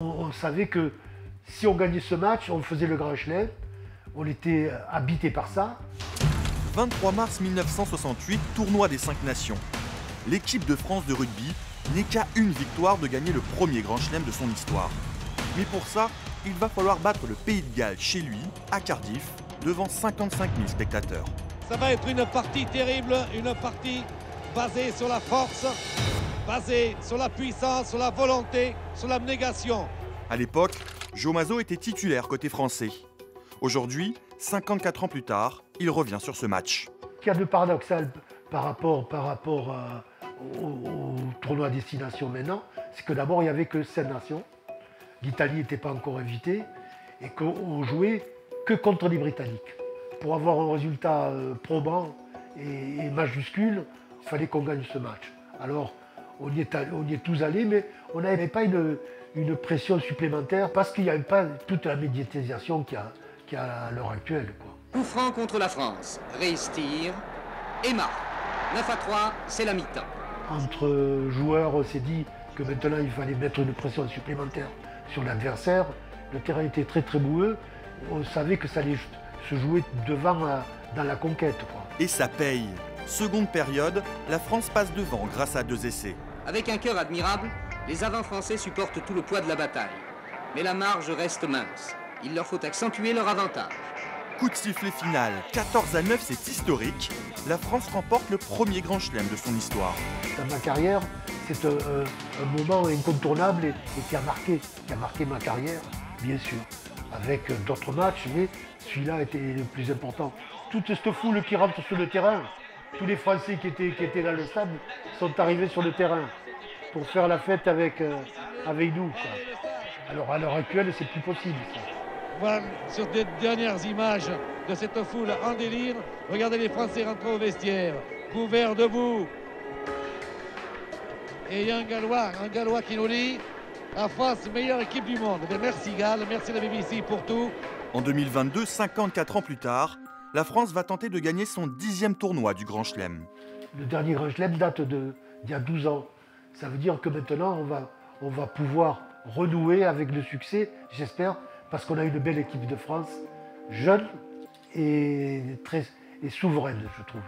On, savait que si on gagnait ce match, on faisait le Grand Chelem. On était habité par ça. 23 mars 1968, tournoi des cinq nations. L'équipe de France de rugby n'est qu'à une victoire de gagner le premier Grand Chelem de son histoire. Mais pour ça, il va falloir battre le Pays de Galles chez lui, à Cardiff, devant 55 000 spectateurs. Ça va être une partie terrible, une partie basée sur la force, basée sur la puissance, sur la volonté, sur l'abnégation. À l'époque, Joe Mazo était titulaire côté français. Aujourd'hui, 54 ans plus tard, il revient sur ce match. Ce qu'il y a de paradoxal par rapport, par rapport euh, au, tournoi destination maintenant, c'est que d'abord il n'y avait que 7 nations. L'Italie n'était pas encore invitée et qu'on jouait que contre les Britanniques. Pour avoir un résultat euh, probant et, majuscule, il fallait qu'on gagne ce match. Alors on y est, on y est tous allés, mais on n'avait pas une, une, pression supplémentaire parce qu'il n'y avait pas toute la médiatisation qu'il y a, a à l'heure actuelle. Coup franc contre la France. Reis tire et marque. 9 à 3, c'est la mi-temps. Entre joueurs, on s'est dit que maintenant il fallait mettre une pression supplémentaire sur l'adversaire. Le terrain était très très boueux. On savait que ça allait se jouer devant euh, dans la conquête. Et ça paye. Seconde période, la France passe devant grâce à deux essais. Avec un cœur admirable, les avants français supportent tout le poids de la bataille. Mais la marge reste mince. Il leur faut accentuer leur avantage. Coup de sifflet final, 14 à 9, c'est historique. La France remporte le premier grand chelem de son histoire. Dans ma carrière, c'est un, moment incontournable et, qui, a marqué, qui a marqué ma carrière, bien sûr. Avec d'autres matchs, mais celui-là était le plus important. Toute cette foule qui rentre sur le terrain, tous les Français qui étaient, qui étaient dans le stade sont arrivés sur le terrain pour faire la fête avec, euh, avec nous. Alors à l'heure actuelle, c'est plus possible. Voilà, sur des dernières images de cette foule en délire, regardez les Français rentrer au vestiaire, couverts debout. Et il y a un Gallois, un Gallois qui nous dit la France, meilleure équipe du monde. Eh merci Galles, merci la BBC pour tout. En 2022, 54 ans plus tard, la France va tenter de gagner son dixième tournoi du Grand Chelem. Le dernier Grand Chelem date d'il y a 12 ans. Ça veut dire que maintenant, on va, pouvoir renouer avec le succès, j'espère, parce qu'on a une belle équipe de France, jeune et, très, et souveraine, je trouve.